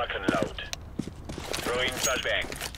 Lock and load. Throwing flashbang.